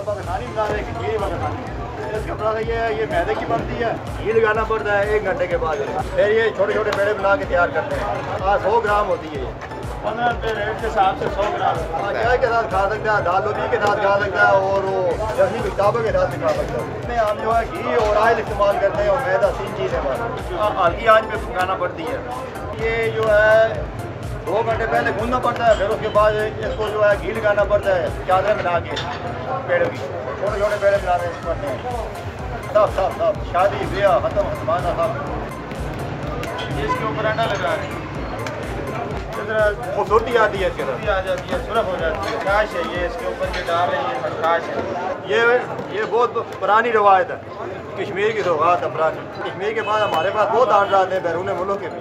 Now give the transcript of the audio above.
अपना ये है ये मैदे की बनती है घी लगाना पड़ता है एक घंटे के बाद फिर ये छोटे छोटे पेड़े बना के तैयार करते हैं हाँ सौ ग्राम होती है ये पंद्रह रुपये रेट के हिसाब से सौ ग्राम चाय के साथ खा सकता है दाल रोटी के साथ खा सकता है और वो जैसी किताबों के साथ भी खा सकता है इसमें हम जो है घी और ऑयल इस्तेमाल करते हैं और मैदा तीन चीज़ें बस हाँ, हल्की आँच पे पकाना पड़ती है ये जो है दो घंटे पहले गूंदना पड़ता है फिर उसके बाद इसको जो है घी लगाना पड़ता है चादर बना के पेड़ की। छोटे छोटे पेड़ बनाने पड़ते हैं सब सब सब। शादी ब्याह खत्म समाना सब। इसके ऊपर अंडा लगा रहे हैं। खूबसूरती आती है इसके साथ आ जाती है सुरख हो जाती है। काश है ये इसके ऊपर जो डाल रहे हैं ये खटकाश है। ये ये बहुत पुरानी रवायत है। कश्मीर की रवायत है पुरानी। कश्मीर के बाद हमारे पास बहुत आर्डर आते हैं बैरून मुल्क के भी।